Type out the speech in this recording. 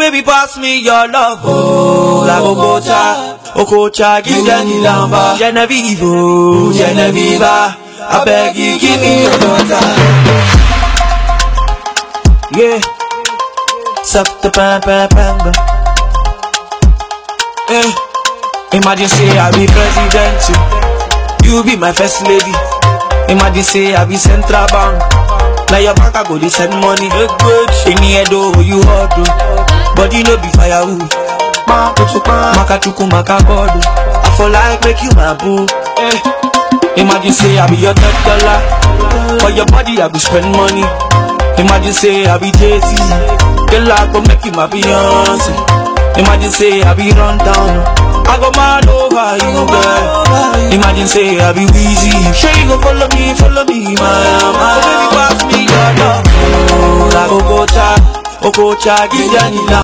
baby, pass me your love. Oh, la Okocha, Okocha, give them the number. Genevieve, oh, Genevieve, I beg you, give me your daughter. Yeah, soft the pam pam pam. Eh, imagine say I be president, you, be my first lady. Imagine say I be central bank. Now your bank I go dey send money. Good. In the head oh you hot oh, no be firewood. Makachuku makabodo. I for like make you my boo. Eh. Imagine say I be your third dollar. For your body I go spend money. Imagine say I be Jay Z. Girl I go make you my Beyonce. Imagine say I be run down. I go mad over you, girl. Imagine say I be Weezy. Sure you go follow me, follow me, my my baby, pass me your love. Oh, like Okocha, Okocha, give ya